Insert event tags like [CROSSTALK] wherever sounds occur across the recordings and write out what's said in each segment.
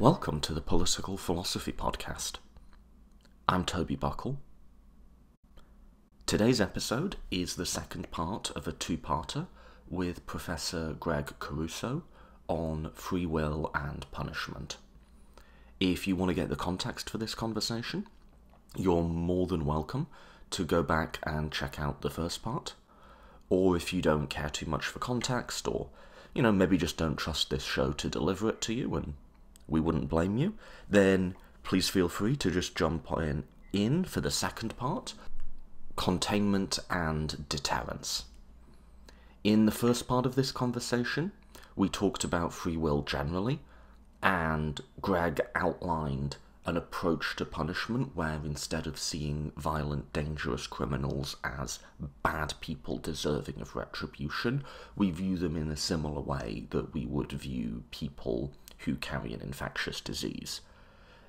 Welcome to the Political Philosophy Podcast. I'm Toby Buckle. Today's episode is the second part of a two parter with Professor Gregg Caruso on free will and punishment. If you want to get the context for this conversation, you're more than welcome to go back and check out the first part. Or if you don't care too much for context, or, you know, maybe just don't trust this show to deliver it to you, and we wouldn't blame you, then please feel free to just jump in, in for the second part containment and deterrence. In the first part of this conversation, we talked about free will generally, and Gregg outlined an approach to punishment where instead of seeing violent, dangerous criminals as bad people deserving of retribution, we view them in a similar way that we would view people who carry an infectious disease.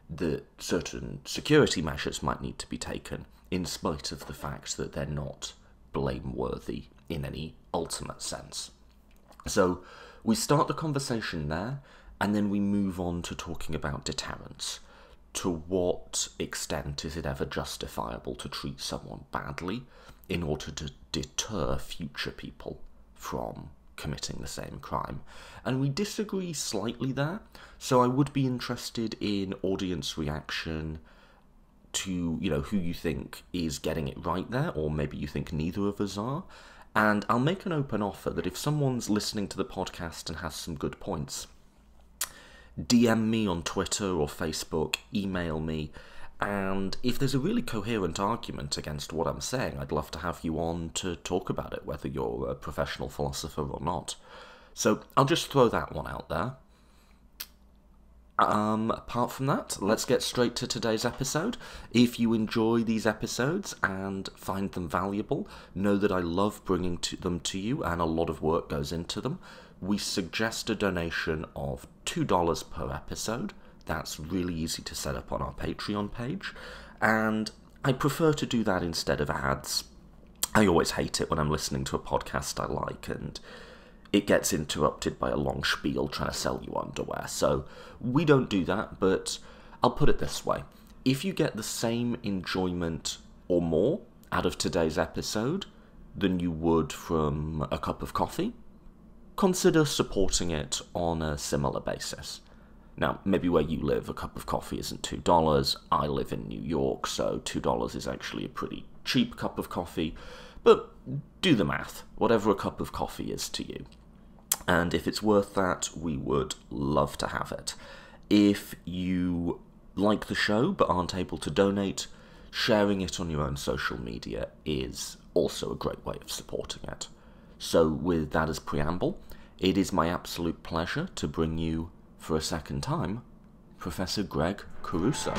That certain security measures might need to be taken in spite of the fact that they're not blameworthy in any ultimate sense. So we start the conversation there, and then we move on to talking about deterrence to what extent is it ever justifiable to treat someone badly in order to deter future people from committing the same crime? And we disagree slightly there, so I would be interested in audience reaction to, you know, who you think is getting it right there, or maybe you think neither of us are. And I'll make an open offer that if someone's listening to the podcast and has some good points, DM me on Twitter or Facebook, email me, and if there's a really coherent argument against what I'm saying, I'd love to have you on to talk about it, whether you're a professional philosopher or not. So I'll just throw that one out there. Um, apart from that, let's get straight to today's episode. If you enjoy these episodes and find them valuable, know that I love bringing to them to you and a lot of work goes into them we suggest a donation of $2 per episode. That's really easy to set up on our Patreon page. And I prefer to do that instead of ads. I always hate it when I'm listening to a podcast I like and it gets interrupted by a long spiel trying to sell you underwear. So we don't do that, but I'll put it this way. If you get the same enjoyment or more out of today's episode than you would from a cup of coffee, consider supporting it on a similar basis. Now, maybe where you live, a cup of coffee isn't $2. I live in New York, so $2 is actually a pretty cheap cup of coffee. But do the math, whatever a cup of coffee is to you. And if it's worth that, we would love to have it. If you like the show but aren't able to donate, sharing it on your own social media is also a great way of supporting it. So, with that as preamble, it is my absolute pleasure to bring you, for a second time, Professor Gregg Caruso.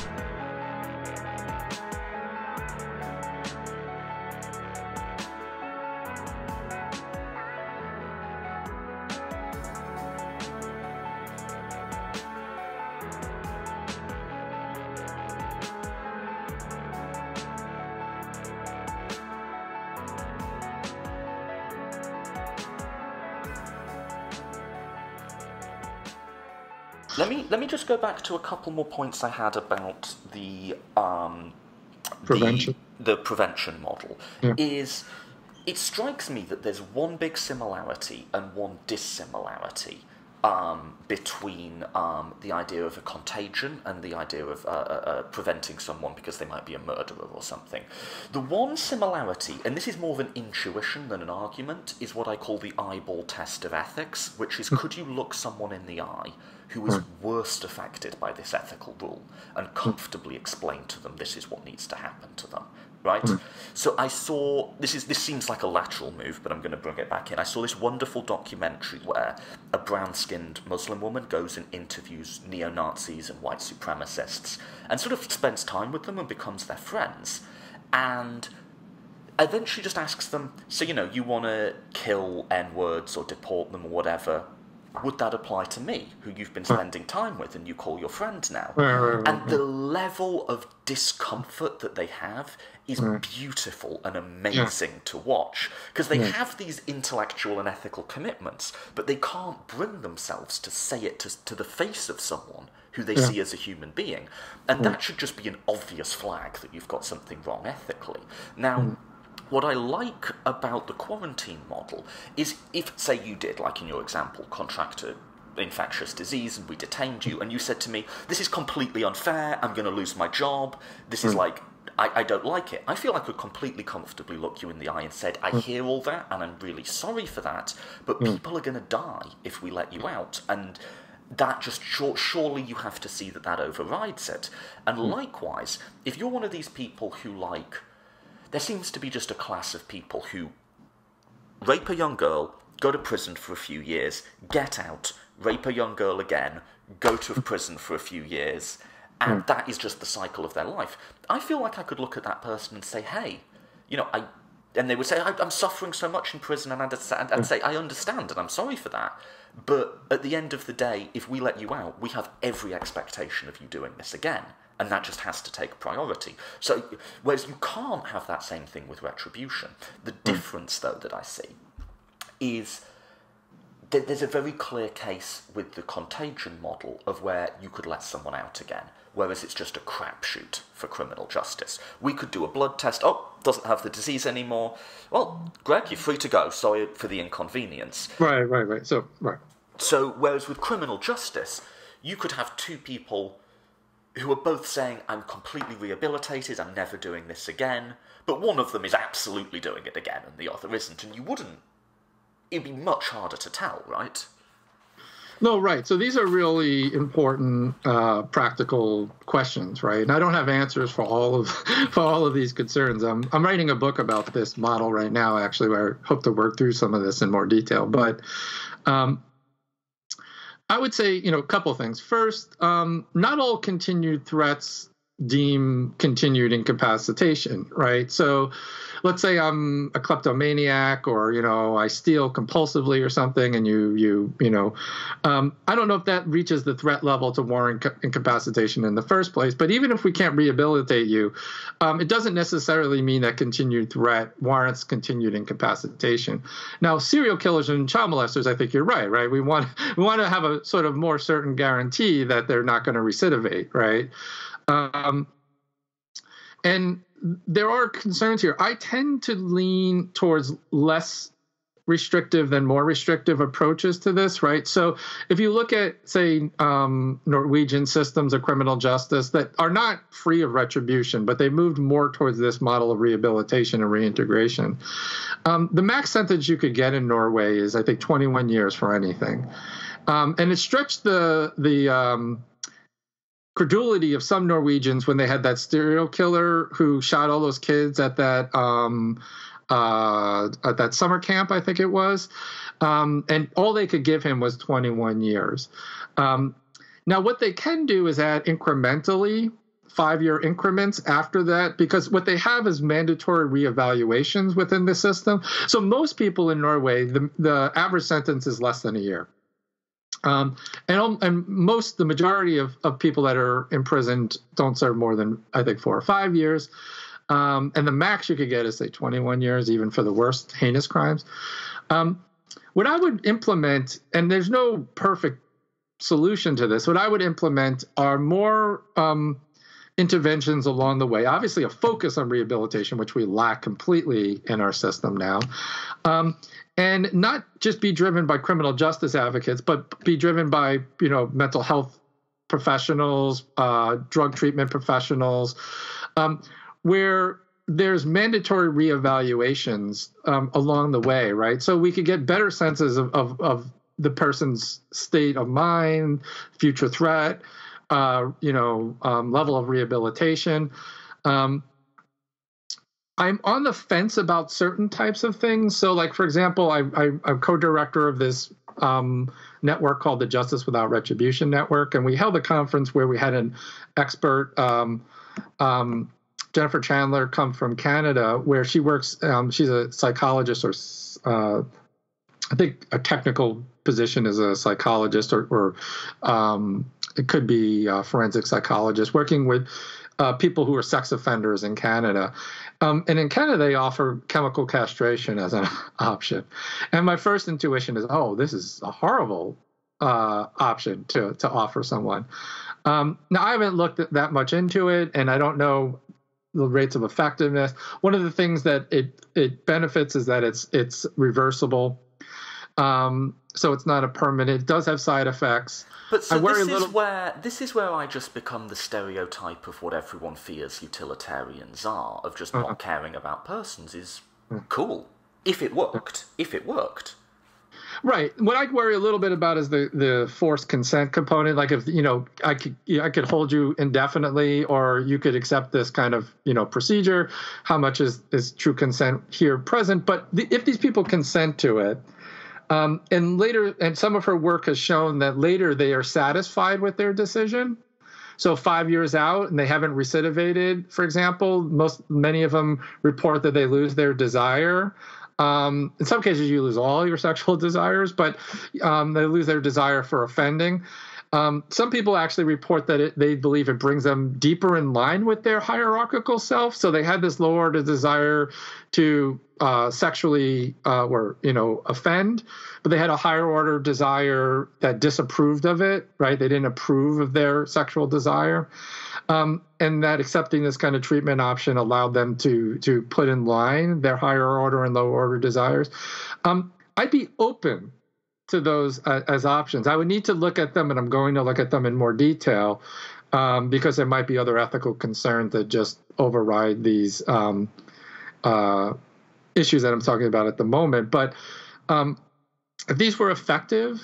Go back to a couple more points I had about the um, prevention. The, the prevention model yeah. is it strikes me that there's one big similarity and one dissimilarity um, between um, the idea of a contagion and the idea of uh, uh, uh, preventing someone because they might be a murderer or something. The one similarity, and this is more of an intuition than an argument, is what I call the eyeball test of ethics, which is could you look someone in the eye who is worst affected by this ethical rule and comfortably explain to them this is what needs to happen to them? right? Mm. So I saw this is this seems like a lateral move, but I'm going to bring it back in. I saw this wonderful documentary where a brown-skinned Muslim woman goes and interviews neo Nazis and white supremacists, and sort of spends time with them and becomes their friends, and eventually just asks them, so you know, you want to kill N words or deport them or whatever. Would that apply to me, who you've been spending time with and you call your friend now? And the level of discomfort that they have is mm. beautiful and amazing to watch because they have these intellectual and ethical commitments, but they can't bring themselves to say it to, to the face of someone who they see as a human being. And mm. that should just be an obvious flag that you've got something wrong ethically. Now, mm. What I like about the quarantine model is if, say, you did, like in your example, contract a infectious disease and we detained you and you said to me, This is completely unfair, I'm going to lose my job, this is hmm. like. I, I don't like it. I feel I could completely comfortably look you in the eye and said, I hmm. hear all that and I'm really sorry for that, but hmm. people are going to die if we let you out. And that just sure, surely you have to see that that overrides it. And likewise, if you're one of these people who like, there seems to be just a class of people who rape a young girl, go to prison for a few years, get out, rape a young girl again, go to hmm. prison for a few years, and hmm. that is just the cycle of their life. I feel like I could look at that person and say, hey, you know, I. And they would say, I'm suffering so much in prison, and I'd, I'd hmm. say, I understand, and I'm sorry for that. But at the end of the day, if we let you out, we have every expectation of you doing this again. And that just has to take priority. So, whereas you can't have that same thing with retribution. The hmm. difference, though, that I see is that there's a very clear case with the contagion model of where you could let someone out again, whereas it's just a crapshoot for criminal justice. We could do a blood test. Oh, doesn't have the disease anymore. Well, Gregg, you're free to go. Sorry for the inconvenience. Right, right, right. So, right. So, whereas with criminal justice, you could have two people who are both saying, I'm completely rehabilitated, I'm never doing this again, but one of them is absolutely doing it again and the other isn't, and you wouldn't. It'd be much harder to tell, right? No, right. So these are really important uh, practical questions, right? And I don't have answers for all of [LAUGHS] for all of these concerns. I'm I'm writing a book about this model right now, actually, where I hope to work through some of this in more detail. But um, I would say, you know, a couple things. First, um, not all continued threats deem continued incapacitation, right? So let's say I'm a kleptomaniac or, you know, I steal compulsively or something and you, you, you know, um, I don't know if that reaches the threat level to warrant incapacitation in the first place. But even if we can't rehabilitate you, um, it doesn't necessarily mean that continued threat warrants continued incapacitation. Now, serial killers and child molesters, I think you're right, right? We want, [LAUGHS] we want to have a sort of more certain guarantee that they're not going to recidivate, right? Um, and there are concerns here. I tend to lean towards less restrictive than more restrictive approaches to this, right? So if you look at, say, um, Norwegian systems of criminal justice that are not free of retribution, but they moved more towards this model of rehabilitation and reintegration, um, the max sentence you could get in Norway is, I think, 21 years for anything. Um, and it stretched the the um, credulity of some Norwegians when they had that serial killer who shot all those kids at that um, uh, at that summer camp, I think it was, um, and all they could give him was 21 years. Um, now, what they can do is add incrementally five year increments after that because what they have is mandatory reevaluations within the system. So most people in Norway, the, the average sentence is less than a year. Um, and and most the majority of, of people that are imprisoned don't serve more than I think four or five years. Um, and the max you could get is say 21 years, even for the worst heinous crimes. Um, what I would implement, and there's no perfect solution to this. What I would implement are more um, interventions along the way. Obviously, a focus on rehabilitation, which we lack completely in our system now. Um, and not just be driven by criminal justice advocates, but be driven by you know mental health professionals, uh, drug treatment professionals, um, where there's mandatory reevaluations um, along the way, right? So we could get better senses of, of, of the person's state of mind, future threat, uh, you know, um, level of rehabilitation. Um, I'm on the fence about certain types of things. So, like for example, I, am co-director of this um, network called the Justice Without Retribution Network, and we held a conference where we had an expert, um, um, Jennifer Chandler, come from Canada, where she works. Um, she's a psychologist or uh, I think a technical position as a psychologist or, or um, it could be a forensic psychologist working with uh, people who are sex offenders in Canada. Um, and in Canada, they offer chemical castration as an [LAUGHS] option. And my first intuition is, oh, this is a horrible uh, option to to offer someone. Um, now, I haven't looked that much into it, and I don't know the rates of effectiveness. One of the things that it it benefits is that it's it's reversible. Um, so it's not a permanent. It does have side effects. But so this little... is where this is where I just become the stereotype of what everyone fears utilitarians are of just uh-huh. not caring about persons is uh-huh. cool if it worked. If it worked. Right. What I worry a little bit about is the the forced consent component. Like if you know, I could I could hold you indefinitely, or you could accept this kind of you know procedure. How much is is true consent here present? But the, if these people consent to it, um, and later, and some of her work has shown that later they are satisfied with their decision. So five years out and they haven't recidivated, for example, most many of them report that they lose their desire. Um, in some cases, you lose all your sexual [LAUGHS] desires, but um, they lose their desire for offending. Um, some people actually report that it, they believe it brings them deeper in line with their hierarchical self. So they had this lower order desire to uh, sexually uh, or you know offend, but they had a higher order desire that disapproved of it. Right? They didn't approve of their sexual desire, um, and that accepting this kind of treatment option allowed them to to put in line their higher order and lower order desires. Um, I'd be open to those uh, as options. I would need to look at them, and I'm going to look at them in more detail um, because there might be other ethical concerns that just override these um, uh, issues that I'm talking about at the moment. But um, if these were effective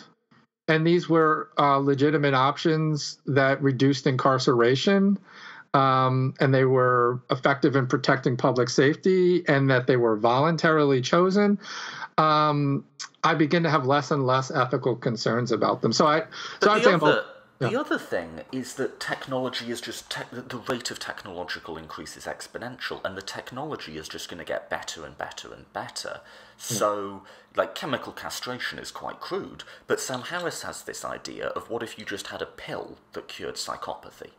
and these were uh, legitimate options that reduced incarceration, um, and they were effective in protecting public safety and that they were voluntarily chosen, um, I begin to have less and less ethical concerns about them. So I, so I'd say other, yeah. the other thing is that technology is just te- the rate of technological increase is exponential, and the technology is just going to get better and better and better. Hmm. So, like chemical castration is quite crude, but Sam Harris has this idea of what if you just had a pill that cured psychopathy?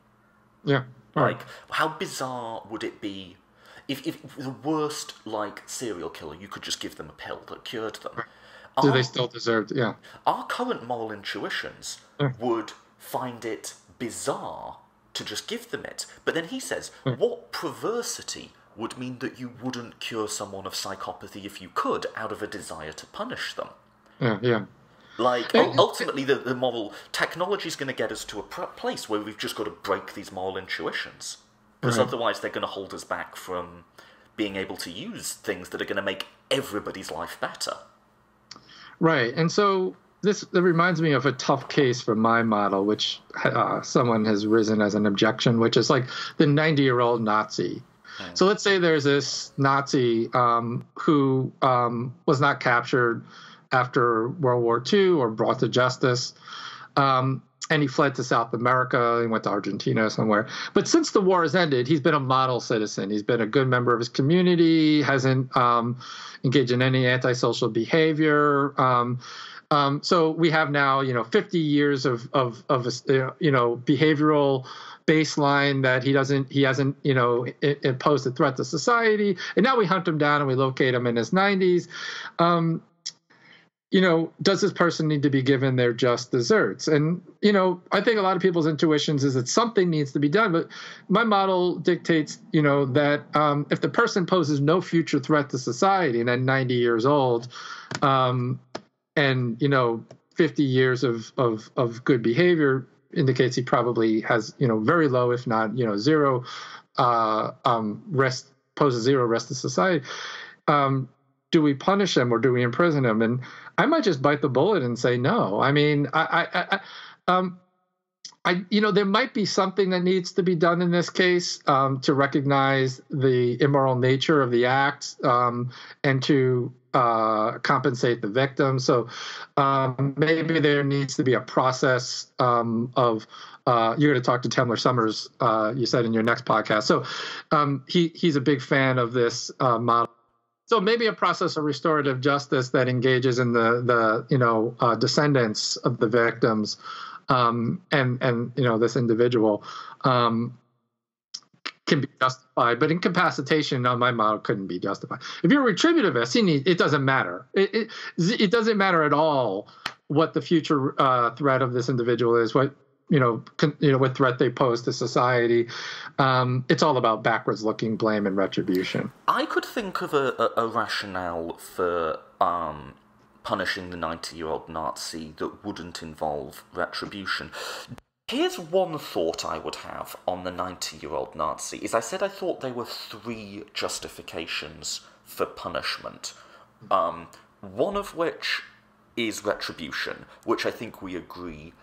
Yeah. Right. Like, how bizarre would it be if, if the worst like serial killer, you could just give them a pill that cured them. Do our, they still deserve? Yeah. Our current moral intuitions yeah. would find it bizarre to just give them it, but then he says, yeah. what perversity would mean that you wouldn't cure someone of psychopathy if you could, out of a desire to punish them? Yeah, yeah. Like ultimately, the, the moral technology is going to get us to a place where we've just got to break these moral intuitions because right. otherwise they're going to hold us back from being able to use things that are going to make everybody's life better. Right, and so this reminds me of a tough case for my model, which uh, someone has risen as an objection, which is like the 90 year old Nazi. So let's say there's this Nazi um, who um, was not captured after World War II or brought to justice. Um, and he fled to South America. He went to Argentina somewhere. But since the war has ended, he's been a model citizen. He's been a good member of his community. Hasn't um, engaged in any antisocial behavior. Um, um, so we have now, you know, 50 years of of of you know behavioral baseline that he doesn't he hasn't you know posed a threat to society and now we hunt him down and we locate him in his 90s um, you know, does this person need to be given their just desserts? And, you know, I think a lot of people's intuitions is that something needs to be done. But my model dictates, you know, that um, if the person poses no future threat to society and then 90 years old, um, and, you know, 50 years of, of, of good behavior indicates he probably has, you know, very low, if not, you know, zero uh, um, rest, poses zero rest to society. Um, do we punish him or do we imprison him? And I might just bite the bullet and say no. I mean, I, I, I um, I, you know, there might be something that needs to be done in this case um, to recognize the immoral nature of the act um, and to uh, compensate the victim. So um, maybe there needs to be a process um, of. Uh, you're going to talk to Tamler Sommers, uh, you said in your next podcast. So um, he he's a big fan of this uh, model so maybe a process of restorative justice that engages in the the you know uh, descendants of the victims um, and and you know this individual um, can be justified, but incapacitation on my model couldn't be justified. If you're a retributivist, it doesn't matter. It, it, it doesn't matter at all what the future uh, threat of this individual is, what you know, con, you know, what threat they pose to society. Um, it's all about backwards looking blame and retribution. I could think of a, a, a rationale for um, punishing the 90 year old Nazi that wouldn't involve retribution. Here's one thought I would have on the 90 year old Nazi is I said I thought there were three justifications for punishment. Um, one of which is retribution, which I think we agree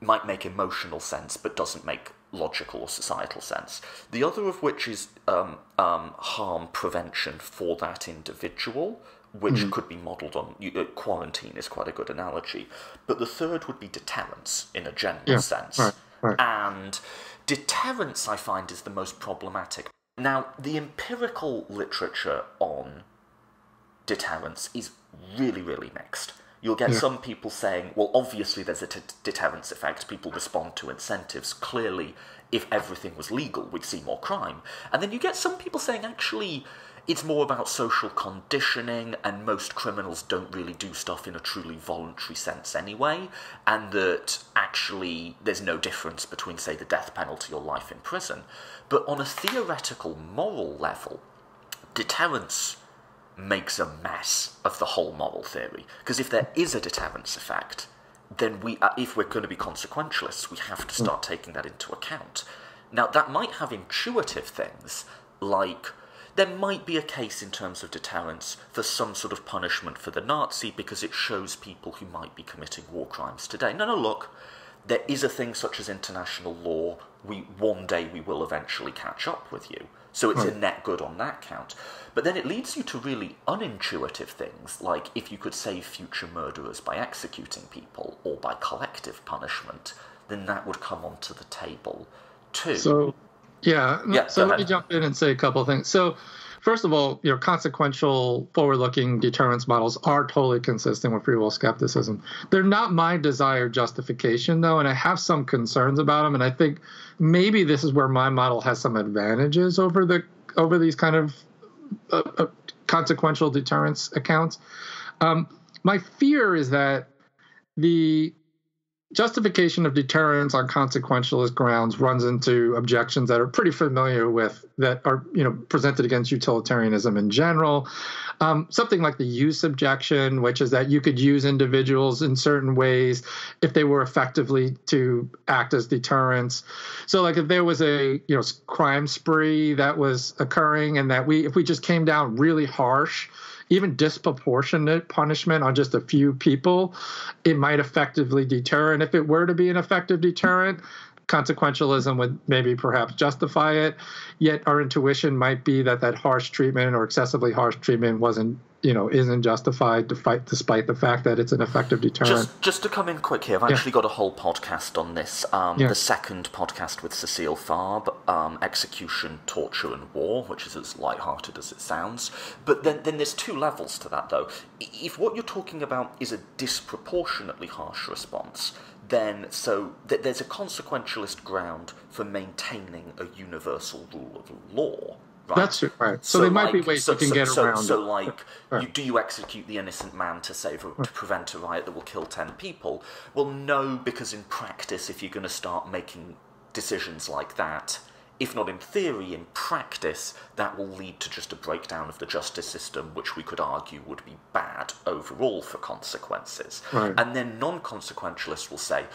might make emotional sense but doesn't make logical or societal sense. The other of which is um, um, harm prevention for that individual, which mm. could be modelled on uh, quarantine is quite a good analogy. But the third would be deterrence in a general yeah, sense. Right, right. And deterrence, I find, is the most problematic. Now, the empirical literature on deterrence is really, really mixed. You'll get yeah. some people saying, well, obviously there's a t- deterrence effect. People respond to incentives. Clearly, if everything was legal, we'd see more crime. And then you get some people saying, actually, it's more about social conditioning, and most criminals don't really do stuff in a truly voluntary sense anyway, and that actually there's no difference between, say, the death penalty or life in prison. But on a theoretical moral level, deterrence makes a mess of the whole moral theory. Because if there is a deterrence effect, then we, uh, if we're going to be consequentialists, we have to start taking that into account. Now, that might have intuitive things, like there might be a case in terms of deterrence for some sort of punishment for the Nazi because it shows people who might be committing war crimes today. No, no, look, there is a thing such as international law. We one day we will eventually catch up with you. So it's right. a net good on that count. But then it leads you to really unintuitive things, like if you could save future murderers by executing people or by collective punishment, then that would come onto the table too. So, yeah. yeah so let ahead. me jump in and say a couple of things. So, first of all, you know, consequential, forward-looking deterrence models are totally consistent with free will skepticism. They're not my desired justification, though, and I have some concerns about them. And I think maybe this is where my model has some advantages over the over these kind of uh, uh, consequential deterrence accounts. Um, my fear is that the justification of deterrence on consequentialist grounds runs into objections that are pretty familiar with that are you know presented against utilitarianism in general. Um, something like the use objection which is that you could use individuals in certain ways if they were effectively to act as deterrents. So like if there was a you know crime spree that was occurring and that we if we just came down really harsh even disproportionate punishment on just a few people, it might effectively deter. And if it were to be an effective deterrent, consequentialism would maybe perhaps justify it. Yet our intuition might be that that harsh treatment or excessively harsh treatment wasn't you know isn't justified to fight despite the fact that it's an effective deterrent. Just, just to come in quick here, I've actually got a whole podcast on this. Um, yeah. The second podcast with Cecile Fabre, um, Execution, Torture and War, which is as light-hearted as it sounds. But then, then there's two levels to that, though. If what you're talking about is a disproportionately harsh response, then so th- there's a consequentialist ground for maintaining a universal rule of law Right. That's right. So, so there like, might be ways so, you can so, get around. So, like, right. you, do you execute the innocent man to save to prevent a riot that will kill ten people? Well, no, because in practice, if you're going to start making decisions like that, if not in theory, in practice, that will lead to just a breakdown of the justice system, which we could argue would be bad overall for consequences. Right. And then non-consequentialists will say,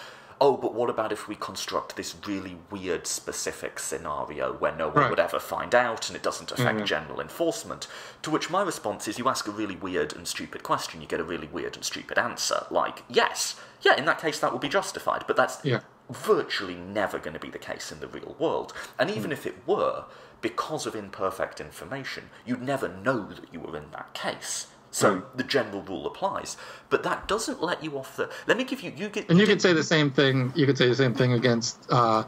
oh, but what about if we construct this really weird specific scenario where no one right. would ever find out and it doesn't affect mm-hmm. general enforcement? To which my response is you ask a really weird and stupid question, you get a really weird and stupid answer. Like, yes, yeah, in that case that would be justified, but that's yeah. Virtually never going to be the case in the real world. And even mm. if it were, because of imperfect information, you'd never know that you were in that case. So right. the general rule applies, but that doesn't let you off the. Let me give you. You get. And you, could say the same thing. You could say the same thing against uh,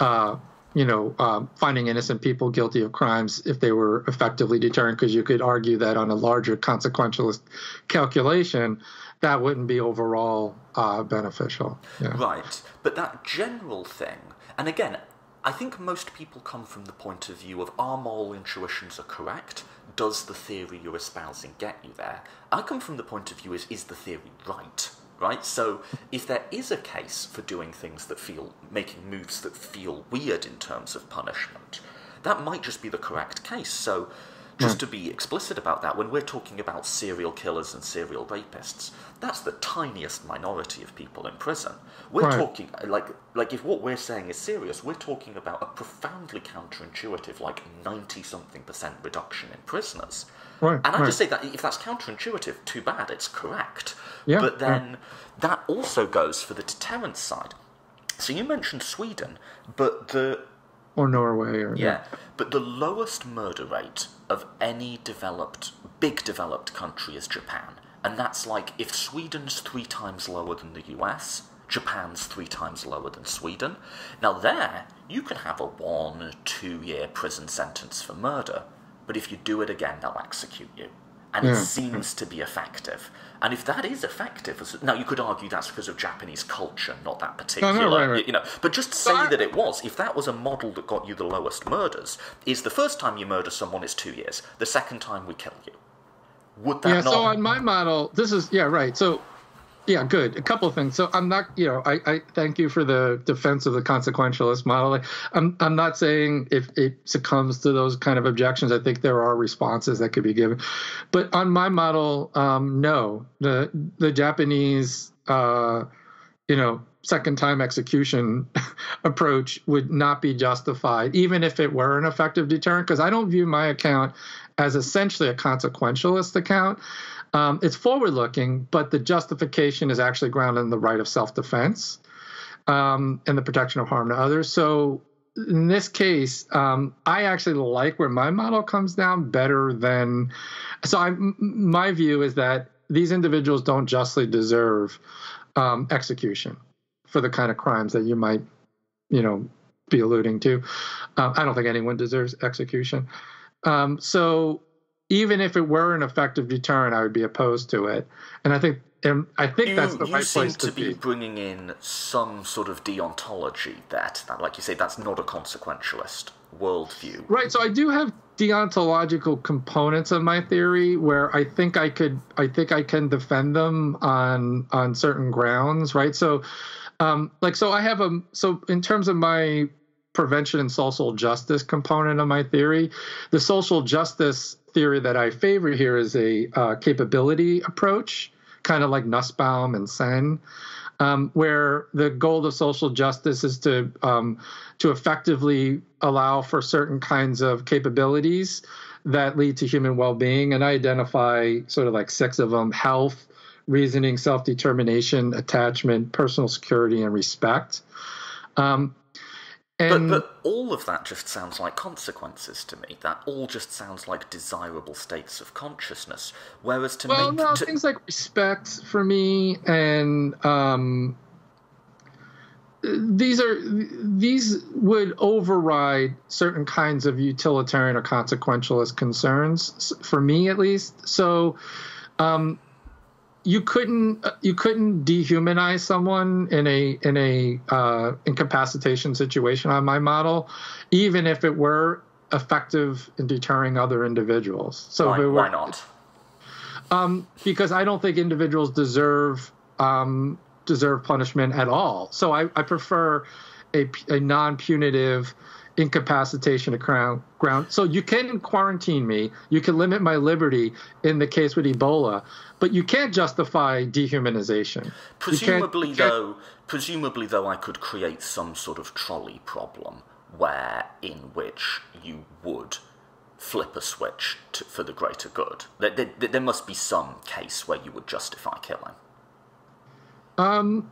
uh, you know, um, finding innocent people guilty of crimes if they were effectively deterrent, because you could argue that on a larger consequentialist calculation, that wouldn't be overall uh, beneficial. Yeah. Right. But that general thing, and again, I think most people come from the point of view of our moral intuitions are correct. Does the theory you're espousing get you there? I come from the point of view is is the theory right? right? So if there is a case for doing things that feel, making moves that feel weird in terms of punishment, that might just be the correct case. So just to be explicit about that, when we're talking about serial killers and serial rapists, that's the tiniest minority of people in prison. We're right. talking like like if what we're saying is serious, we're talking about a profoundly counterintuitive, like ninety something percent reduction in prisoners. Right, and I right. just say that if that's counterintuitive, too bad, it's correct. Yeah, but then yeah. that also goes for the deterrence side. So you mentioned Sweden, but the or Norway or yeah, yeah, but the lowest murder rate of any developed big developed country is Japan. And that's like if Sweden's three times lower than the US, Japan's three times lower than Sweden. Now there, you can have a one, two year prison sentence for murder, but if you do it again, they'll execute you. And yeah. it hmm. seems to be effective. And if that is effective, now you could argue that's because of Japanese culture, not that particular, no, no, right, right. you know. But just say that it was. If that was a model that got you the lowest murders, is the first time you murder someone is two years. The second time we kill you. Would that yeah, not? so on my model, this is yeah, right. So yeah, good. A couple of things. So I'm not, you know, I, I thank you for the defense of the consequentialist model. I'm I'm not saying if it succumbs to those kind of objections. I think there are responses that could be given, but on my model, um, no. The the Japanese, uh, you know, second time execution [LAUGHS] approach would not be justified, even if it were an effective deterrent. Because I don't view my account as essentially a consequentialist account. Um, it's forward looking, but the justification is actually grounded in the right of self defense um, and the protection of harm to others. So in this case, um, I actually like where my model comes down better than. So I, my view is that these individuals don't justly deserve um, execution for the kind of crimes that you might, you know, be alluding to. Uh, I don't think anyone deserves execution. Um, so even if it were an effective deterrent, I would be opposed to it. And I think and I think you, that's the right place to, to be. bringing in some sort of deontology that, that, like you say, that's not a consequentialist worldview. Right. So I do have deontological components of my theory where I think I could, I think I can defend them on on certain grounds. Right. So, um, like, so I have a so in terms of my prevention and social justice component of my theory, the social justice theory that I favor here is a uh, capability approach, kind of like Nussbaum and Sen, um, where the goal of social justice is to um, to effectively allow for certain kinds of capabilities that lead to human well-being, and I identify sort of like six of them: health, reasoning, self-determination, attachment, personal security, and respect. Um, but, but all of that just sounds like consequences to me. That all just sounds like desirable states of consciousness. Whereas to well, make no, to... things like respect for me and um, these are these would override certain kinds of utilitarian or consequentialist concerns for me at least. So. Um, you couldn't you couldn't dehumanize someone in a in a uh, incapacitation situation on my model, even if it were effective in deterring other individuals. So why, were, why not? Um, because I don't think individuals deserve um, deserve punishment at all. So I, I prefer a, a non punitive incapacitation of ground, ground. So you can quarantine me. You can limit my liberty in the case with Ebola, but you can't justify dehumanization. Presumably, can't, though, presumably though, I could create some sort of trolley problem where in which you would flip a switch to, for the greater good. There, there, there must be some case where you would justify killing. Um,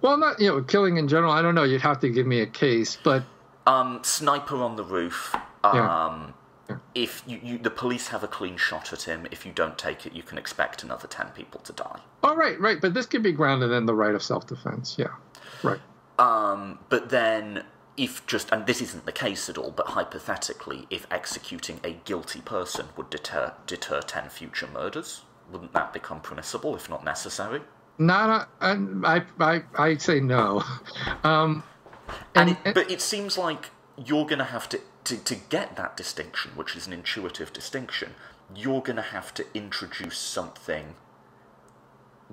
well, not you know killing in general. I don't know. You'd have to give me a case, but um, sniper on the roof. Um, yeah. Yeah. If you, you, the police have a clean shot at him, if you don't take it, you can expect another ten people to die. Oh, right, right. But this could be grounded in the right of self-defense. Yeah, right. Um, but then if just, and this isn't the case at all, but hypothetically, if executing a guilty person would deter, deter 10 future murders, wouldn't that become permissible if not necessary? Not, a, I, I, I say no. [LAUGHS] Um, and, and it, but it seems like you're going to have to, to, to get that distinction, which is an intuitive distinction, you're going to have to introduce something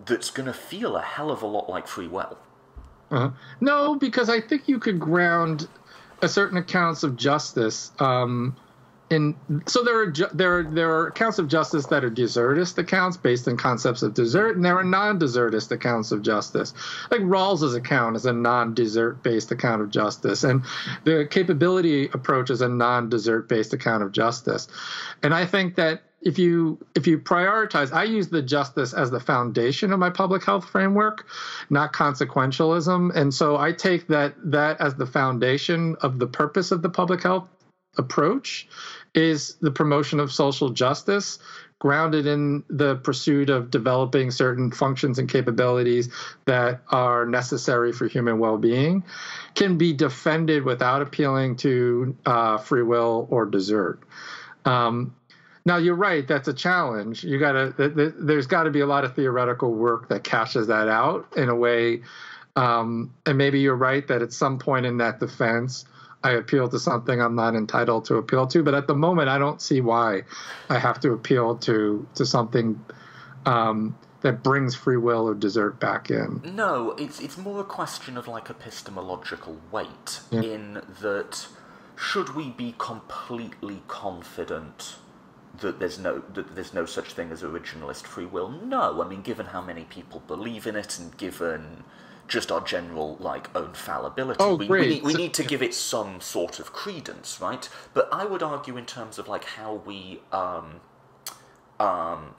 that's going to feel a hell of a lot like free will. Uh-huh. No, because I think you could ground a certain accounts of justice um, in. So there are ju- there are, there are accounts of justice that are desertist accounts based on concepts of desert, and there are non-desertist accounts of justice. Like Rawls's account is a non-desert based account of justice, and the capability approach is a non-desert based account of justice. And I think that if you if you prioritize i use the justice as the foundation of my public health framework not consequentialism and so i take that that as the foundation of the purpose of the public health approach is the promotion of social justice grounded in the pursuit of developing certain functions and capabilities that are necessary for human well-being can be defended without appealing to uh, free will or desert um, now you're right. That's a challenge. You gotta. There's got to be a lot of theoretical work that cashes that out in a way. Um, and maybe you're right that at some point in that defense, I appeal to something I'm not entitled to appeal to. But at the moment, I don't see why I have to appeal to to something um, that brings free will or desert back in. No, it's it's more a question of like epistemological weight yeah. in that should we be completely confident that there's no that there's no such thing as originalist free will. No, I mean, given how many people believe in it, and given just our general like own fallibility, oh, we, great. we, need, we need to give it some sort of credence, right? But I would argue in terms of like how we um, um,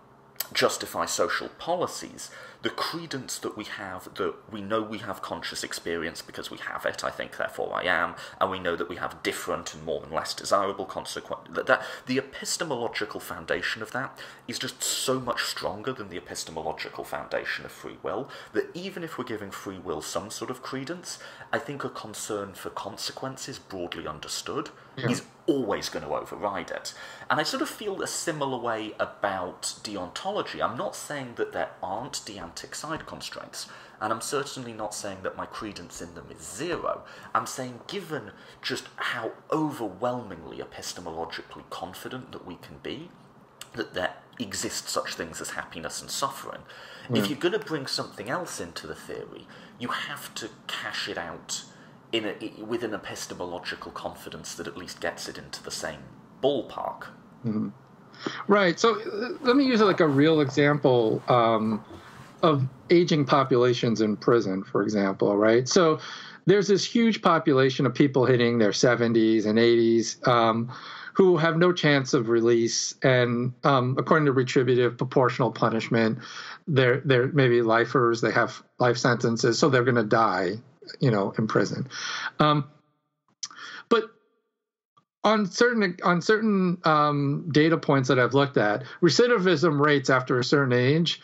justify social policies the credence that we have that we know we have conscious experience because we have it, I think, therefore I am, and we know that we have different and more and less desirable consequences. That, that the epistemological foundation of that is just so much stronger than the epistemological foundation of free will that even if we're giving free will some sort of credence, I think a concern for consequences broadly understood yeah. is always going to override it. And I sort of feel a similar way about deontology. I'm not saying that there aren't deontic side constraints, and I'm certainly not saying that my credence in them is zero. I'm saying, given just how overwhelmingly epistemologically confident that we can be, that there exist such things as happiness and suffering, if you're going to bring something else into the theory, you have to cash it out in a, with an epistemological confidence that at least gets it into the same ballpark. Mm-hmm. Right. So let me use like a real example um, of aging populations in prison, for example. Right. So there's this huge population of people hitting their 70s and 80s. Um, who have no chance of release, and um, according to retributive proportional punishment, they're they're maybe lifers. They have life sentences, so they're going to die you know, in prison. Um, but on certain on certain um, data points that I've looked at, recidivism rates after a certain age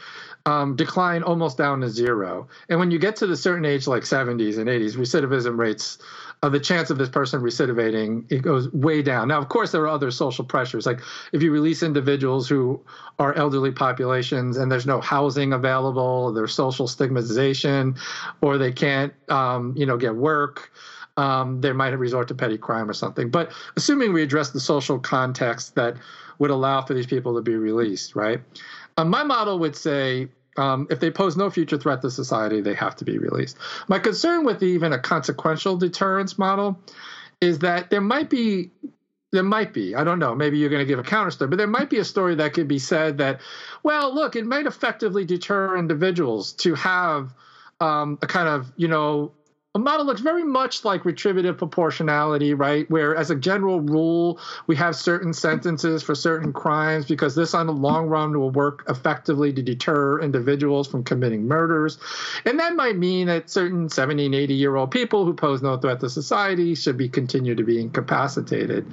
um, decline almost down to zero. And when you get to the certain age, like 70s and 80s, recidivism rates uh, the chance of this person recidivating it goes way down. Now, of course, there are other social pressures. Like if you release individuals who are elderly populations and there's no housing available, there's social stigmatization, or they can't, um, you know, get work. Um, they might resort to petty crime or something. But assuming we address the social context that would allow for these people to be released, right? Um, my model would say um, if they pose no future threat to society, they have to be released. My concern with even a consequential deterrence model is that there might be there might be i don't know maybe you're going to give a counter story but there might be a story that could be said that well look it might effectively deter individuals to have um, a kind of you know a model looks very much like retributive proportionality, right? Where, as a general rule, we have certain sentences for certain crimes because this, on the long run, will work effectively to deter individuals from committing murders. And that might mean that certain 70 and 80 year old people who pose no threat to society should be continued to be incapacitated.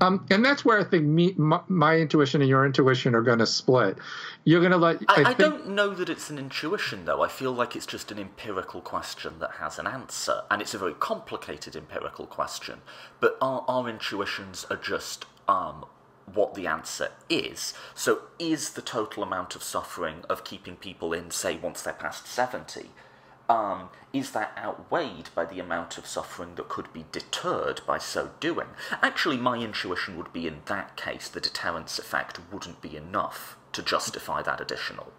Um, and that's where I think me, my, my, intuition and your intuition are going to split. You're going to let. I, I, I don't know that it's an intuition, though. I feel like it's just an empirical question that has an answer answer, and it's a very complicated empirical question, but our, our intuitions are just um, what the answer is. So, is the total amount of suffering of keeping people in, say, once they're past 70, um, is that outweighed by the amount of suffering that could be deterred by so doing? Actually, my intuition would be in that case, the deterrence effect wouldn't be enough to justify that additional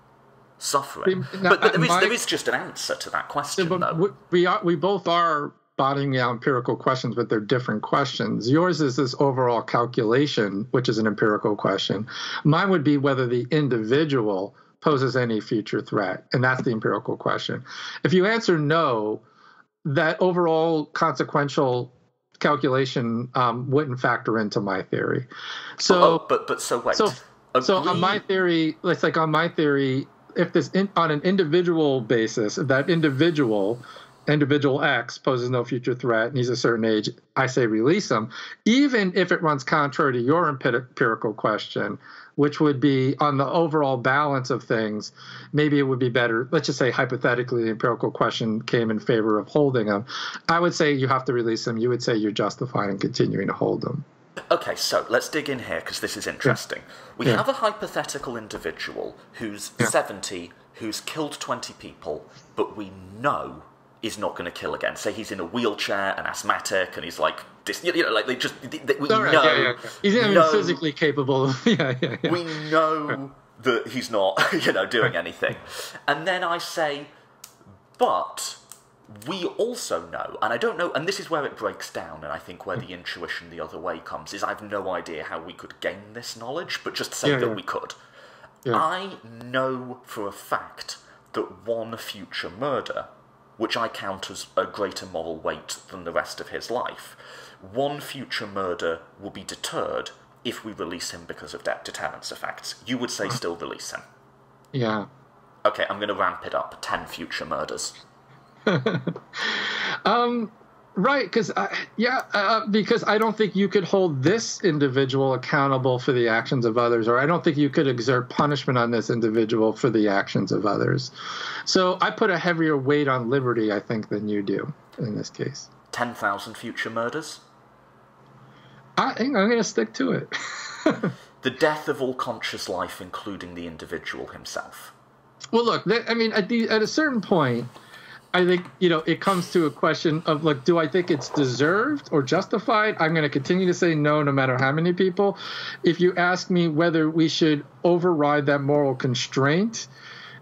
suffering. Now, but, but there, is, my- there is just an answer to that question, but though. we, we are we both are bottoming out empirical questions, but they're different questions. Yours is this overall calculation, which is an empirical question. Mine would be whether the individual poses any future threat, and that's the empirical question. If you answer no, that overall consequential calculation um, wouldn't factor into my theory. So. oh, but but so wait. So, so on my theory, it's like on my theory, if this in, on an individual basis, if that individual, individual X poses no future threat and he's a certain age, I say release him, even if it runs contrary to your empirical question, which would be on the overall balance of things, maybe it would be better. Let's just say hypothetically, the empirical question came in favor of holding him. I would say you have to release him. You would say you're justified in continuing to hold him. Okay, so let's dig in here because this is interesting. We Yeah. have a hypothetical individual who's 70, who's killed 20 people, but we know is not going to kill again. Say he's in a wheelchair and asthmatic, and he's like, this, you know, like they just, they, they- we right, know, yeah, yeah. He's I mean, know- physically capable of, [LAUGHS] yeah, yeah, yeah. we know that he's not, [LAUGHS] you know, doing anything. And then I say, but we also know, and I don't know, and this is where it breaks down, and I think where the intuition the other way comes is I have no idea how we could gain this knowledge, but just say Yeah, that yeah. we could. Yeah. I know for a fact that one future murder, which I count as a greater moral weight than the rest of his life, one future murder will be deterred if we release him because of de- deterrence effects. You would say still release him. yeah. Okay, I'm going to ramp it up. Ten future murders. [LAUGHS] Um, right, because yeah, uh, because I don't think you could hold this individual accountable for the actions of others, or I don't think you could exert punishment on this individual for the actions of others. So I put a heavier weight on liberty, I think, than you do in this case. Ten thousand future murders. I think I'm going to stick to it. [LAUGHS] The death of all conscious life, including the individual himself. Well, look, I mean, at the at a certain point, I think you know it comes to a question of like, do I think it's deserved or justified? I'm going to continue to say no, no matter how many people. If you ask me whether we should override that moral constraint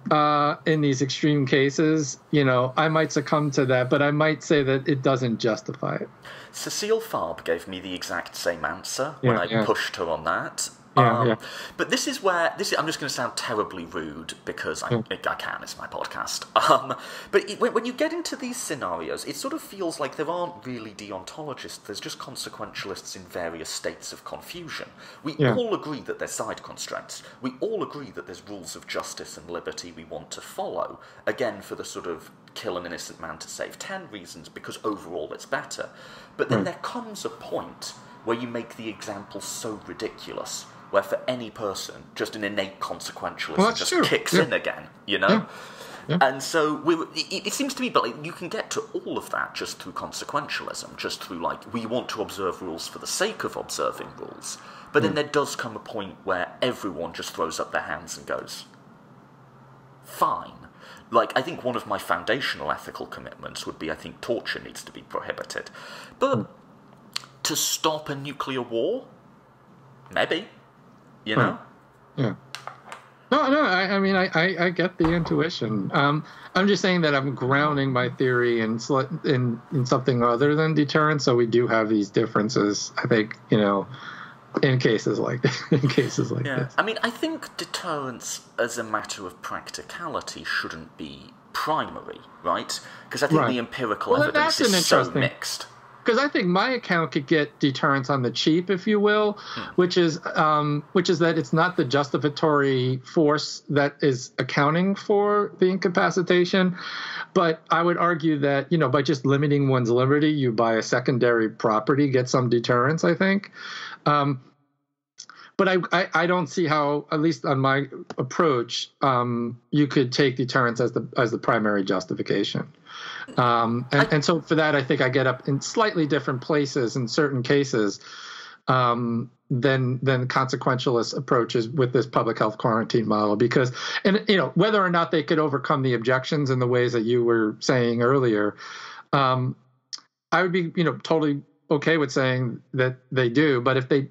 uh, in these extreme cases, you know, I might succumb to that, but I might say that it doesn't justify it. Cécile Fabre gave me the exact same answer when I yeah. pushed her on that. Yeah, um, yeah. But this is where this is, I'm just going to sound terribly rude because I, I can. It's my podcast. [LAUGHS] Um, but it, when, when you get into these scenarios, it sort of feels like there aren't really deontologists. There's just consequentialists in various states of confusion. We Yeah. all agree that there's side constraints. We all agree that there's rules of justice and liberty we want to follow. Again, for the sort of kill an innocent man to save ten reasons, because overall it's better. But then there comes a point where you make the example so ridiculous, where for any person, just an innate consequentialism Well, just true. kicks Yeah. in again, you know? And so we, were- it, it seems to me, but like, you can get to all of that just through consequentialism, just through like we want to observe rules for the sake of observing rules. But then hmm. there does come a point where everyone just throws up their hands and goes, "Fine." Like I think one of my foundational ethical commitments would be I think torture needs to be prohibited, but hmm. to stop a nuclear war, maybe, you know. Yeah. No, no. I, I mean, I, I, I get the intuition. Um, I'm just saying that I'm grounding my theory in in in something other than deterrence. So we do have these differences. I think you know, in cases like this, [LAUGHS] in cases like Yeah, this. I mean, I think deterrence as a matter of practicality shouldn't be primary, right? Because I think Right. the empirical Well, evidence is so mixed. Because I think my account could get deterrence on the cheap, if you will, which is um, which is that it's not the justificatory force that is accounting for the incapacitation, but I would argue that you know by just limiting one's liberty, you buy a secondary property, get some deterrence. I think. Um, but I, I, I don't see how, at least on my approach, um, you could take deterrence as the as the primary justification. Um, and, and so for that, I think I get up in slightly different places in certain cases um, than than consequentialist approaches with this public health quarantine model. Because and you know whether or not they could overcome the objections in the ways that you were saying earlier um, i would be you know totally okay with saying that they do but if they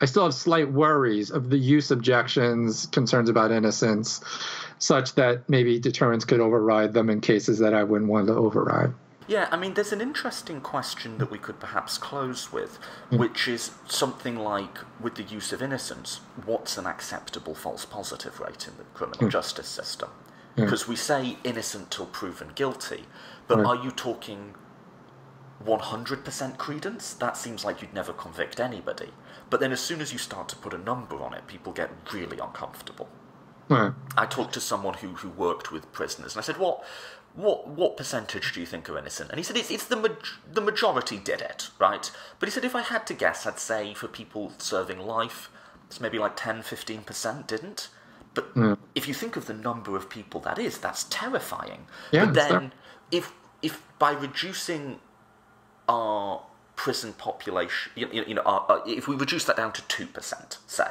i still have slight worries of the use objections concerns about innocence such that maybe deterrence could override them in cases that i wouldn't want to override. Yeah, I mean, there's an interesting question that we could perhaps close with, mm. which is something like with the use of innocence, what's an acceptable false positive rate in the criminal mm. justice system? Mm. Because we say innocent till proven guilty, but are you talking 100% credence? That seems like you'd never convict anybody. But then as soon as you start to put a number on it, people get really uncomfortable. I talked to someone who, who worked with prisoners, and I said, "What, what, what percentage do you think are innocent?" And he said, "It's, it's the ma- the majority did it, right?" But he said, "If I had to guess, I'd say for people serving life, it's maybe like 10, 15 percent didn't." But if you think of the number of people that is, that's terrifying. Yeah, but then, if if by reducing our prison population, you, you know, our, if we reduce that down to two percent, say,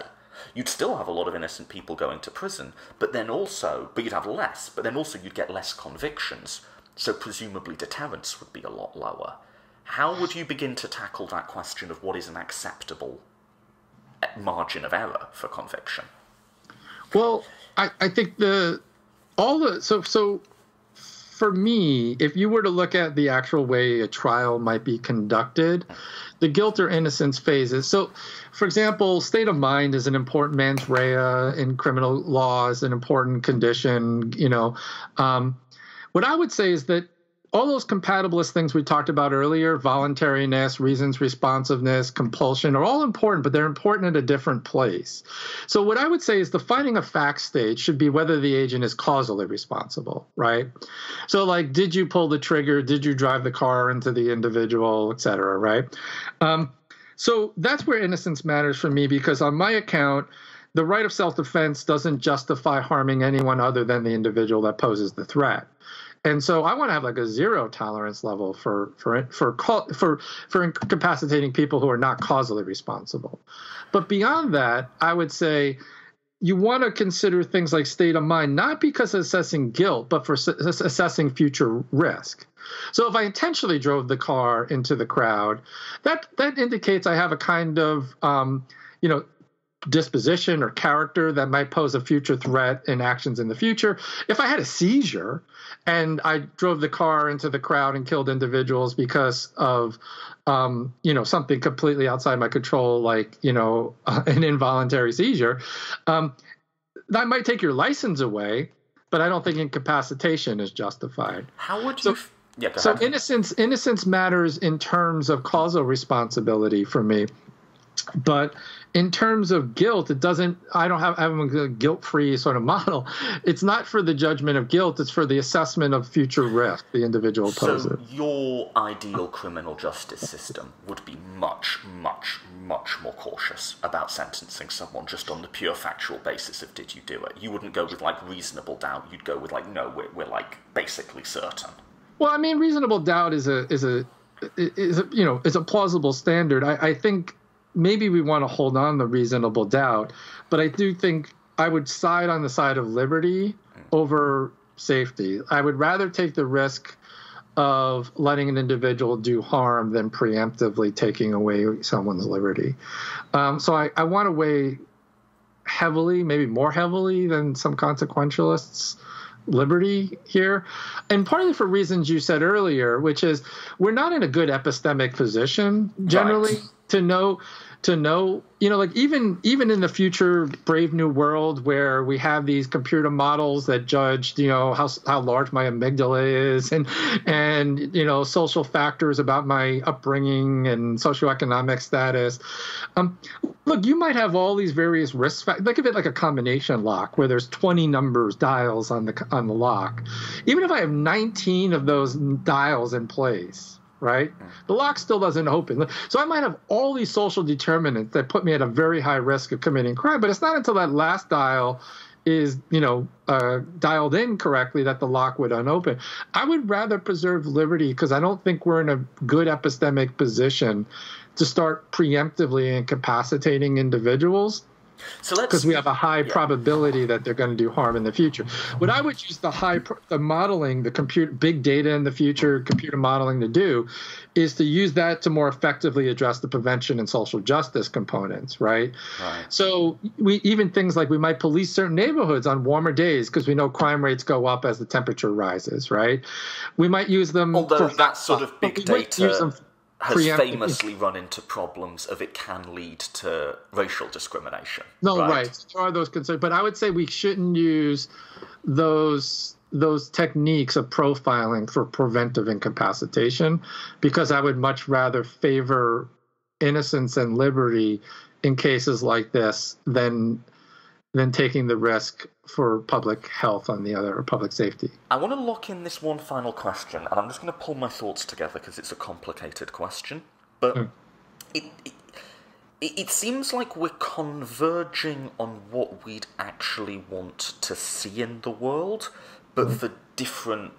you'd still have a lot of innocent people going to prison, but then also, but you'd have less, but then also you'd get less convictions, so presumably deterrence would be a lot lower. How would you begin to tackle that question of what is an acceptable eh, margin of error for conviction? Well, I, I think the all the so so for me, if you were to look at the actual way a trial might be conducted, the guilt or innocence phases. So, for example, state of mind is an important mens rea in criminal law, is an important condition. You know, um, what I would say is that all those compatibilist things we talked about earlier voluntariness reasons responsiveness compulsion are all important but they're important at a different place. So what i would say is the finding of fact stage should be whether the agent is causally responsible right? So like did you pull the trigger? Did you drive the car into the individual et cetera right? Um, so that's where innocence matters for me because on my account the right of self-defense doesn't justify harming anyone other than the individual that poses the threat and so I want to have like a zero tolerance level for for for for for incapacitating people who are not causally responsible. But beyond that, I would say you want to consider things like state of mind not because of assessing guilt, but for assessing future risk. So if I intentionally drove the car into the crowd, that that indicates I have a kind of um, you know disposition or character that might pose a future threat in actions in the future. If I had a seizure and I drove the car into the crowd and killed individuals because of um, you know something completely outside my control, like you know [LAUGHS] an involuntary seizure, um, that might take your license away. But I don't think incapacitation is justified. How would you? f- yeah, So innocence innocence matters in terms of causal responsibility for me. But in terms of guilt, it doesn't. I don't have, I have a guilt-free sort of [LAUGHS] model. It's not for the judgment of guilt. It's for the assessment of future risk the individual poses. So your ideal criminal justice system would be much, much, much more cautious about sentencing someone just on the pure factual basis of did you do it. You wouldn't go with like reasonable doubt. You'd go with like no, we're, we're like basically certain. Well, I mean, reasonable doubt is a is a is a you know is a plausible standard. I, I think maybe we want to hold on to reasonable doubt, but I do think I would side on the side of liberty over safety. I would rather take the risk of letting an individual do harm than preemptively taking away someone's liberty. Um, so I, I want to weigh heavily, maybe more heavily than some consequentialists, liberty here. And partly for reasons you said earlier, which is we're not in a good epistemic position generally Right. to know to know you know like even even in the future brave new world where we have these computer models that judge you know how how large my amygdala is and and you know social factors about my upbringing and socioeconomic status. Um look you might have all these various risk factors think of it like a combination lock where there's 20 numbers dials on the on the lock. Even if i have 19 of those dials in place right? The lock still doesn't open. So I might have all these social determinants that put me at a very high risk of committing crime, but it's not until that last dial is you know uh, dialed in correctly that the lock would unopen. I would rather preserve liberty because I don't think we're in a good epistemic position to start preemptively incapacitating individuals So let's because we have a high probability that they're going to do harm in the future. What I would use the high the modeling, the computer big data in the future, computer modeling to do, is to use that to more effectively address the prevention and social justice components, right? Right. So we even things like we might police certain neighborhoods on warmer days because we know crime rates go up as the temperature rises, right? We might use them. Although for- that sort of big might use them data has famously run into problems of it can lead to racial discrimination. No, right. There are those concerns, but I would say we shouldn't use those those techniques of profiling for preventive incapacitation because I would much rather favor innocence and liberty in cases like this than than taking the risk for public health on the other or public safety. I want to lock in this one final question, and I'm just going to pull my thoughts together because it's a complicated question. But it, it it it seems like we're converging on what we'd actually want to see in the world, but for different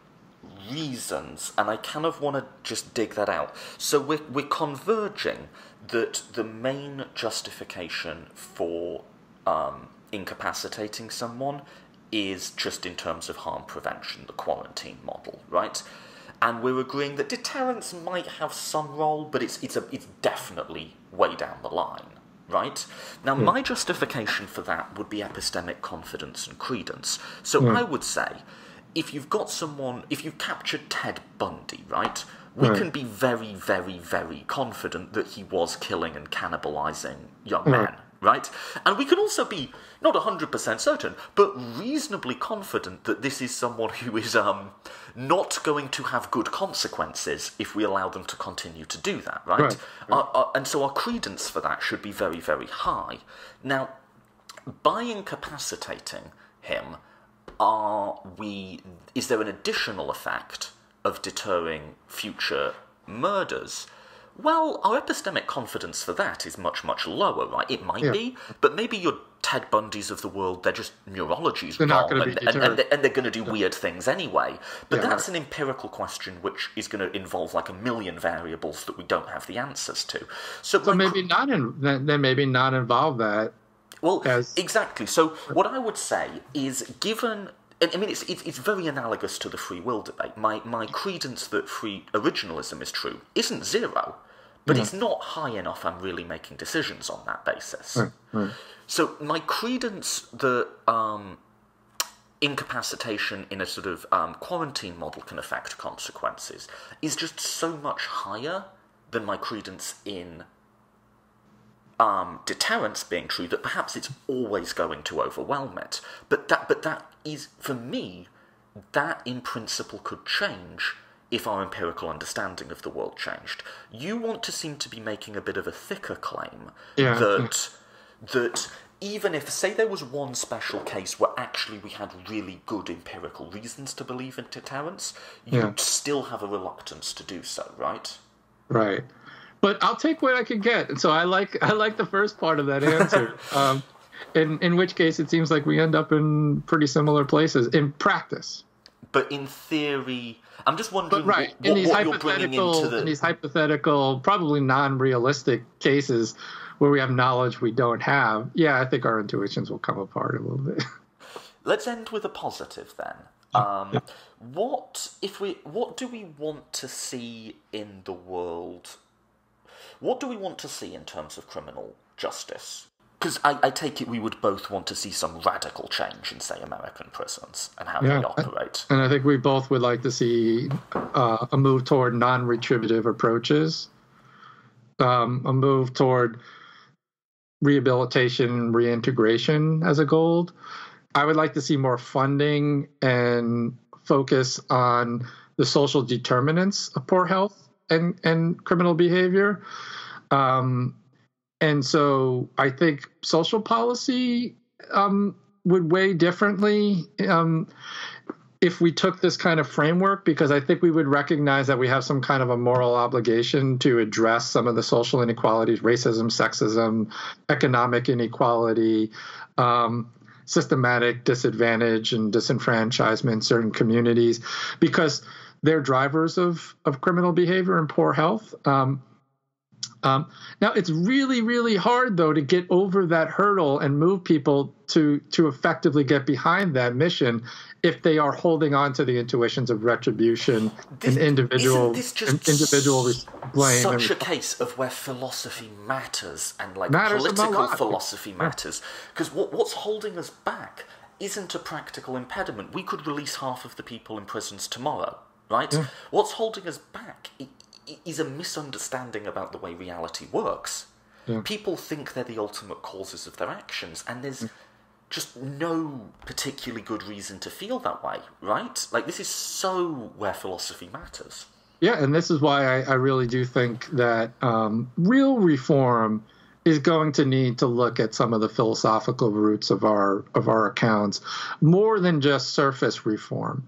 reasons, and I kind of want to just dig that out. So we're, we're converging that the main justification for um, incapacitating someone is just in terms of harm prevention, the quarantine model, right? And we're agreeing that deterrence might have some role, but it's it's a it's definitely way down the line, right? Now, hmm. my justification for that would be epistemic confidence and credence. So hmm. I would say, if you've got someone, if you've captured Ted Bundy, right? We Right. can be very, very, very confident that he was killing and cannibalizing young Right. men, right? And we can also be not 100% certain, but reasonably confident that this is someone who is um, not going to have good consequences if we allow them to continue to do that, right? Right. Our- our- and so our credence for that should be very, very high. Now, by incapacitating him, are we? Is there an additional effect of deterring future murders? Well, our epistemic confidence for that is much, much lower, right? It might Yeah. be, but maybe your Ted Bundys of the world, they're just neurologies They're wrong, not gonna be and, and, and, deterred. they- and they're going to do weird things anyway. But Yeah. that's an empirical question which is going to involve like a million variables that we don't have the answers to. So, So maybe not in then maybe not involve that. well, as- exactly. So what I would say is, given I mean, it's, it's it's very analogous to the free will debate. My my credence that free originalism is true isn't zero, but it's not high enough. I'm really making decisions on that basis. So my credence that um, incapacitation in a sort of um, quarantine model can affect consequences is just so much higher than my credence in um, deterrence being true that perhaps it's always going to overwhelm it. But that, but that is for me, that in principle could change if our empirical understanding of the world changed. You want to seem to be making a bit of a thicker claim Yeah. that that even if say there was one special case where actually we had really good empirical reasons to believe in deterrence, you'd Yeah. still have a reluctance to do so, right? Right. But I'll take what I can get. And so I like I like the first part of that answer. [LAUGHS] um, in in which case it seems like we end up in pretty similar places in practice. But in theory, I'm just wondering But right, what, in these what hypothetical the. in these hypothetical, probably non-realistic cases where we have knowledge we don't have, yeah, I think our intuitions will come apart a little bit. [LAUGHS] Let's end with a positive then. Um, what if we? What do we want to see in the world? What do we want to see in terms of criminal justice? Because I, I take it we would both want to see some radical change in, say, American prisons and how Yeah, they operate. And I think we both would like to see uh, a move toward non retributive approaches, um, a move toward rehabilitation, and reintegration as a goal. I would like to see more funding and focus on the social determinants of poor health and, and criminal behavior. Um, and so I think social policy um, would weigh differently. Um, if we took this kind of framework because I think we would recognize that we have some kind of a moral obligation to address some of the social inequalities, racism, sexism, economic inequality, um, systematic disadvantage and disenfranchisement in certain communities because they're drivers of, of criminal behavior and poor health. Um, um, now it's really, really hard though to get over that hurdle and move people to to effectively get behind that mission if they are holding on to the intuitions of retribution this, and individual individual blame. Such a case of where philosophy matters and like matters political philosophy matters because what, what's holding us back isn't a practical impediment. We could release half of the people in prisons tomorrow, right? Yeah. What's holding us back is a misunderstanding about the way reality works. Yeah. People think they're the ultimate causes of their actions, and there's mm. just no particularly good reason to feel that way, right? Like, this is so where philosophy matters. Yeah, and this is why I, I really do think that um, real reform is going to need to look at some of the philosophical roots of our of our accounts more than just surface reform.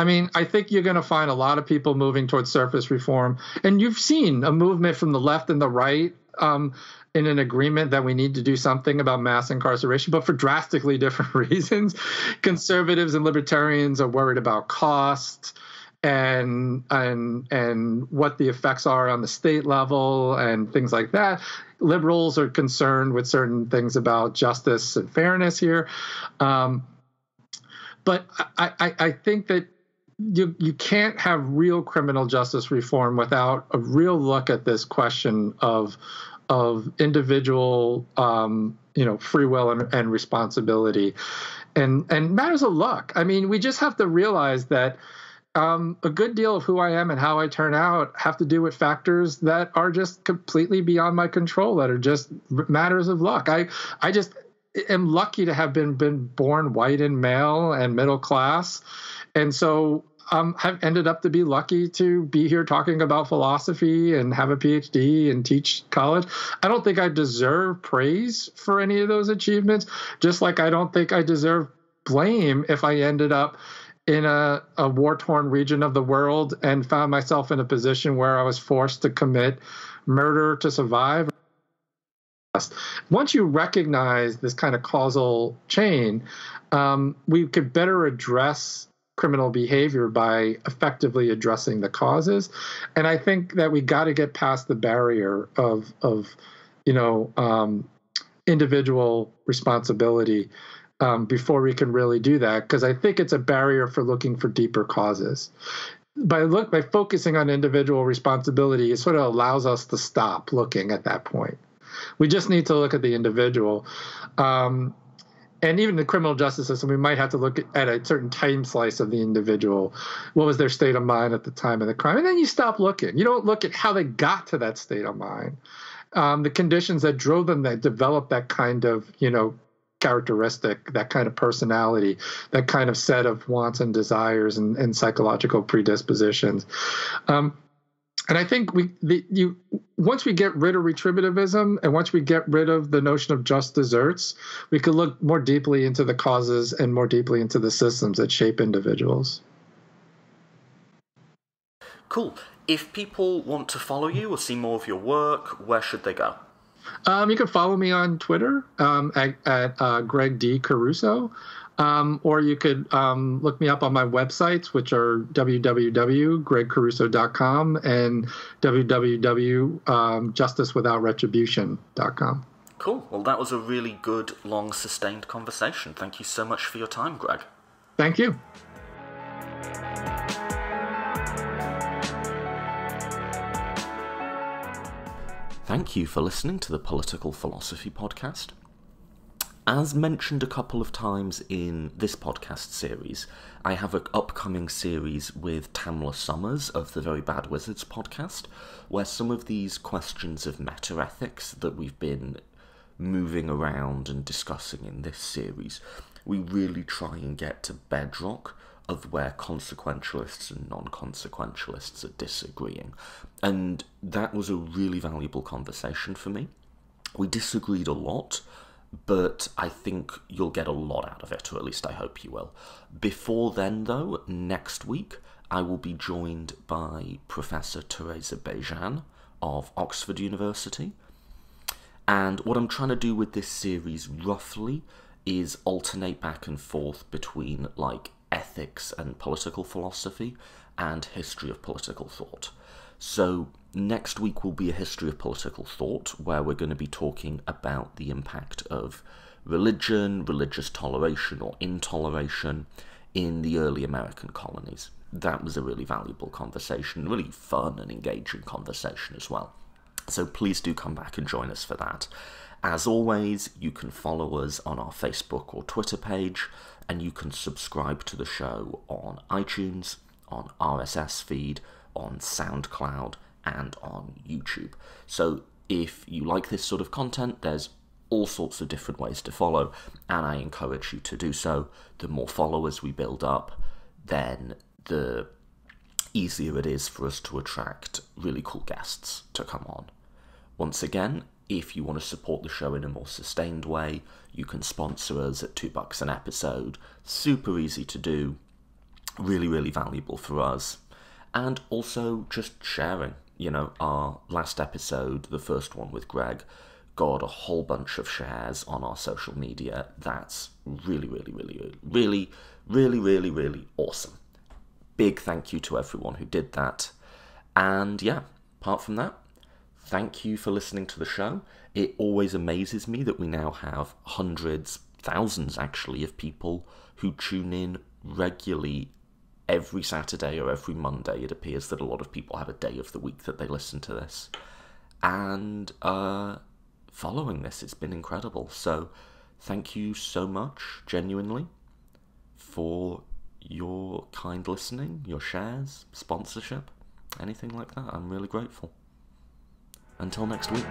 I mean, I think you're going to find a lot of people moving towards surface reform, and you've seen a movement from the left and the right um, in an agreement that we need to do something about mass incarceration, but for drastically [LAUGHS] different reasons. Conservatives and libertarians are worried about cost and and and what the effects are on the state level and things like that. Liberals are concerned with certain things about justice and fairness here. Um, but I, I, I think that you you can't have real criminal justice reform without a real look at this question of of individual um, you know free will and, and responsibility. And and matters of luck. I mean we just have to realize that um, a good deal of who I am and how I turn out have to do with factors that are just completely beyond my control, that are just matters of luck. I I just am lucky to have been been born white and male and middle class, and so um, have ended up to be lucky to be here talking about philosophy and have a PhD and teach college. I don't think I deserve praise for any of those achievements, just like I don't think I deserve blame if I ended up in a, a war torn region of the world and found myself in a position where I was forced to commit murder to survive. Once you recognize this kind of causal chain, um, we could better address criminal behavior by effectively addressing the causes. And I think that we got to get past the barrier of of you know um, individual responsibility um, before we can really do that because I think it's a barrier for looking for deeper causes. By look by focusing on individual responsibility, it sort of allows us to stop looking at that point. We just need to look at the individual. Um, and even the criminal justice system, we might have to look at a certain time slice of the individual. What was their state of mind at the time of the crime? And then you stop looking. You don't look at how they got to that state of mind, um, the conditions that drove them that developed that kind of, you know, characteristic, that kind of personality, that kind of set of wants and desires and, and psychological predispositions. Um, and I think we the, you once we get rid of retributivism and once we get rid of the notion of just deserts, we could look more deeply into the causes and more deeply into the systems that shape individuals. Cool. If people want to follow you or see more of your work, where should they go? Um, you can follow me on Twitter um, at, at uh, Gregg D. Caruso. Um, or you could um, look me up on my websites, which are www.gregcaruso.com and www.justicewithoutretribution.com. Cool. Well, that was a really good, long, sustained conversation. Thank you so much for your time, Gregg. Thank you. Thank you for listening to the Political Philosophy Podcast. As mentioned a couple of times in this podcast series, I have an upcoming series with Tamler Sommers of the Very Bad Wizards podcast, where some of these questions of meta ethics that we've been moving around and discussing in this series, we really try and get to bedrock of where consequentialists and non consequentialists are disagreeing. And that was a really valuable conversation for me. We disagreed a lot but I think you'll get a lot out of it, or at least I hope you will. Before then, though, next week I will be joined by Professor Teresa Bejan of Oxford University. And what I'm trying to do with this series roughly is alternate back and forth between like ethics and political philosophy and history of political thought. So, next week will be a history of political thought where we're going to be talking about the impact of religion, religious toleration or intoleration in the early American colonies. That was a really valuable conversation, really fun and engaging conversation as well. So please do come back and join us for that. As always, you can follow us on our Facebook or Twitter page, and you can subscribe to the show on iTunes, on RSS feed, on SoundCloud, and on YouTube. So if you like this sort of content, there's all sorts of different ways to follow, and I encourage you to do so. The more followers we build up, then the easier it is for us to attract really cool guests to come on. Once again, if you want to support the show in a more sustained way, you can sponsor us at two bucks an episode. Super easy to do, really, really valuable for us and also just sharing. You know, our last episode, the first one with Gregg, got a whole bunch of shares on our social media. That's really, really, really, really, really, really, really awesome. Big thank you to everyone who did that. And yeah, apart from that, thank you for listening to the show. It always amazes me that we now have hundreds, thousands actually, of people who tune in regularly every Saturday or every Monday, it appears that a lot of people have a day of the week that they listen to this. And uh, following this, it's been incredible. So, thank you so much, genuinely, for your kind listening, your shares, sponsorship, anything like that. I'm really grateful. Until next week.